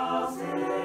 Cross